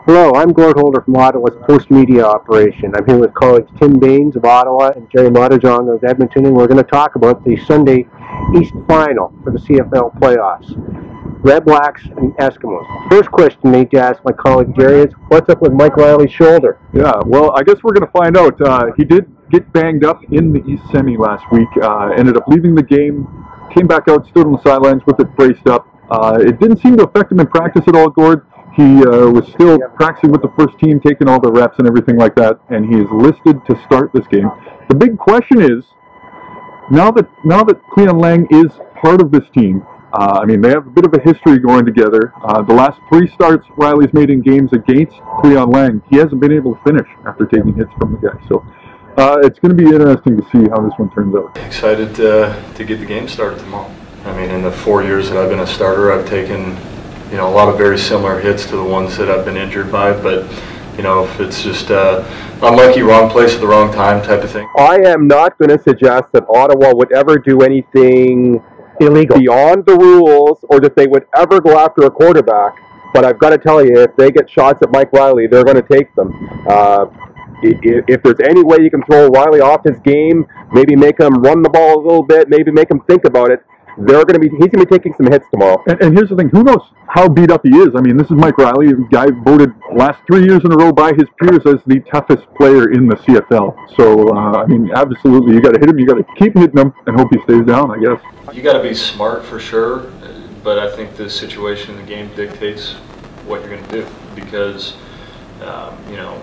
Hello, I'm Gord Holder from Ottawa's Postmedia Operation. I'm here with colleagues Tim Baines of Ottawa and Gerry Moddejonge of Edmonton, and we're going to talk about the Sunday East Final for the CFL playoffs. Redblacks and Eskimos. First question I need to ask my colleague Gerry is, what's up with Mike Reilly's shoulder? Yeah, well, I guess we're going to find out. Uh, he did get banged up in the East Semi last week, uh, ended up leaving the game, came back out, stood on the sidelines with it braced up. Uh, it didn't seem to affect him in practice at all, Gord. He uh, was still practicing with the first team, taking all the reps and everything like that, and he is listed to start this game. The big question is, now that now that Cleon Laing is part of this team, uh, I mean they have a bit of a history going together. Uh, the last three starts Reilly's made in games against Cleon Laing, he hasn't been able to finish after taking hits from the guy. So uh, it's going to be interesting to see how this one turns out. Excited to, to get the game started tomorrow. I mean, in the four years that I've been a starter, I've taken you know, a lot of very similar hits to the ones that I've been injured by, but you know, if it's just uh, unlucky, wrong place at the wrong time type of thing. I am not going to suggest that Ottawa would ever do anything illegal beyond the rules or that they would ever go after a quarterback. But I've got to tell you, if they get shots at Mike Reilly, they're going to take them. Uh, if, if there's any way you can throw Reilly off his game, maybe make him run the ball a little bit, maybe make him think about it, they're going to be he's going to be taking some hits tomorrow. And, and, here's the thing: who knows how beat up he is? I mean, this is Mike Reilly, a guy voted last three years in a row by his peers as the toughest player in the CFL. So uh, I mean, absolutely, you got to hit him. You got to keep hitting him and hope he stays down. I guess. You got to be smart for sure, but I think the situation in the game dictates what you're going to do because um, you know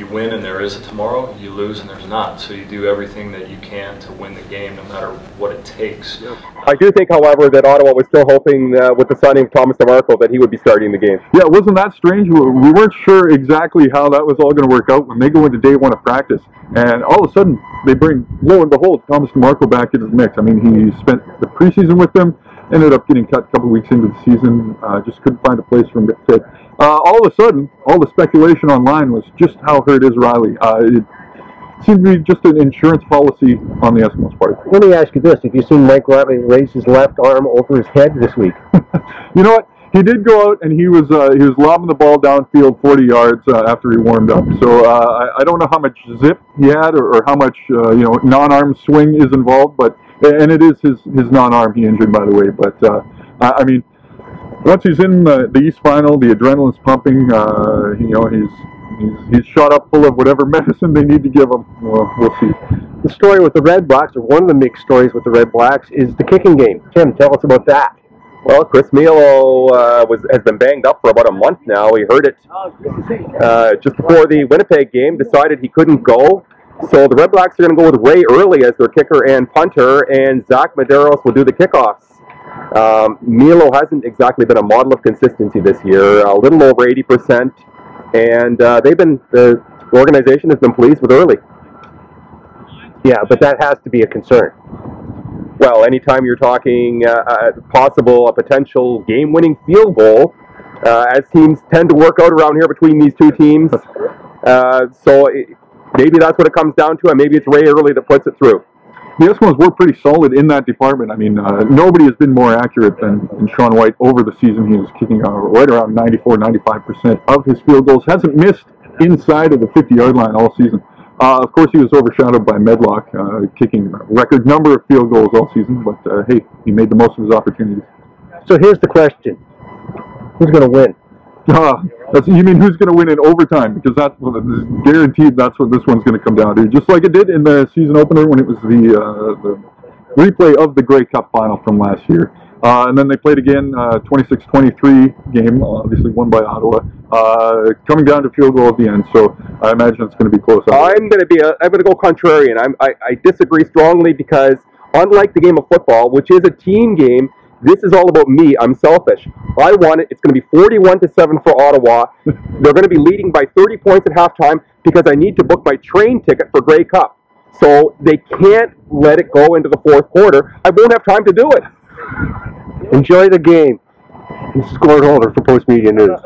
you win and there is a tomorrow, you lose and there's not. So you do everything that you can to win the game, no matter what it takes. I do think, however, that Ottawa was still hoping uh, with the signing of Thomas DeMarco that he would be starting the game. Yeah, wasn't that strange? We weren't sure exactly how that was all going to work out when they go into day one of practice. And all of a sudden, they bring, lo and behold, Thomas DeMarco back into the mix. I mean, he spent the preseason with them, ended up getting cut a couple weeks into the season, uh, just couldn't find a place for him to fit. Uh, all of a sudden, all the speculation online was just how hurt is Reilly. Uh, it seemed to be just an insurance policy on the Eskimos' part. Let me ask you this: Have you seen Mike Reilly raise his left arm over his head this week? you know what? He did go out and he was uh, he was lobbing the ball downfield 40 yards uh, after he warmed up. So uh, I, I, don't know how much zip he had or, or how much uh, you know non-arm swing is involved, but and it is his his non-arm he injured by the way. But uh, I I mean, once he's in the, the East Final, the adrenaline's pumping. Uh, you know, he's he's he's shot up full of whatever medicine they need to give him. Well, we'll see. The story with the Redblacks, or one of the mixed stories with the Redblacks, is the kicking game. Tim, tell us about that. Well, Chris Milo uh, was has been banged up for about a month now. He heard it uh, just before the Winnipeg game. Decided he couldn't go. So the Redblacks are going to go with Ray Early as their kicker and punter, and Zach Medeiros will do the kickoffs. Um, Milo hasn't exactly been a model of consistency this year, a little over 80%, and uh, they've been, the organization has been pleased with early. Yeah, but that has to be a concern. Well, anytime you're talking uh, a possible, a potential game winning field goal, uh, as teams tend to work out around here between these two teams. Uh, so it, maybe that's what it comes down to, and maybe it's Ray Early that puts it through the Eskimos were pretty solid in that department. I mean, uh, nobody has been more accurate than, than Sean Whyte over the season. He was kicking uh, right around 94, 95% of his field goals. Hasn't missed inside of the 50 yard line all season. Uh, of course, he was overshadowed by Medlock, uh, kicking a record number of field goals all season, but uh, hey, he made the most of his opportunities. So here's the question Who's going to win? Uh, that's, you mean who's going to win in overtime? Because that's guaranteed. That's what this one's going to come down to. Just like it did in the season opener when it was the uh, the replay of the Grey Cup final from last year. Uh, and then they played again, 26-23 uh, game, obviously won by Ottawa, uh, coming down to field goal at the end. So I imagine it's going to be close. I'm going to be a, I'm going to go contrarian. I'm, I, I disagree strongly because unlike the game of football, which is a team game, this is all about me. I'm selfish. I want it. It's going to be 41 to 7 for Ottawa. They're going to be leading by 30 points at halftime because I need to book my train ticket for Grey Cup. So they can't let it go into the fourth quarter. I won't have time to do it. Enjoy the game. This is Holder for Postmedia News.